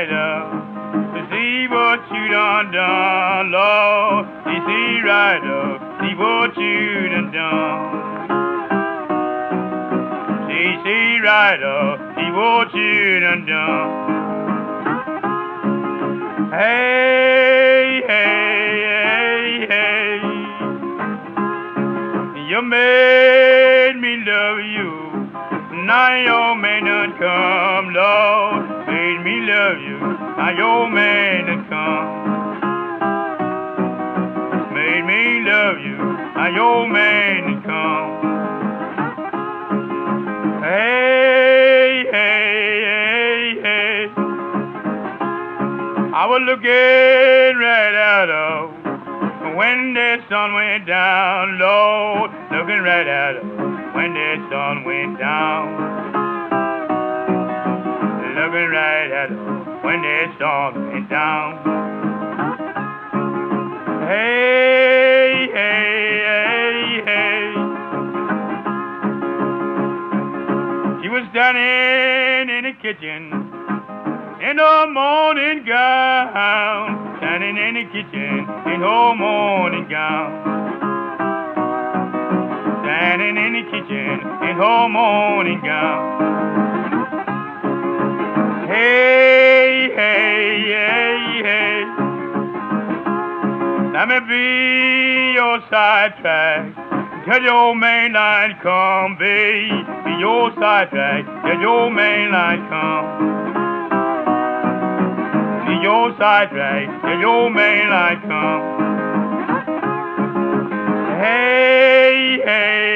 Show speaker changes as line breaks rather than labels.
Rider, to see what you done done, Lord. Easy Rider, see what you done done. Easy Rider, see what you done done. Hey, hey, hey, hey. You made me love you. Now your love you. Now your man done come. Made me love you. Now your man done come. Hey, hey, hey, hey. I was looking right out of when the sun went down, Lord, looking right at her when the sun went down. Looking right at her when the sun went down. Hey, hey, hey, hey. She was standing in the kitchen in her morning gown, standing in the kitchen in her morning gown, standing in the kitchen in her morning gown. Let me be your sidetrack. Till your main line come, babe. Be your sidetrack. Till your main line come your sidetrack till your main line come. Hey, hey.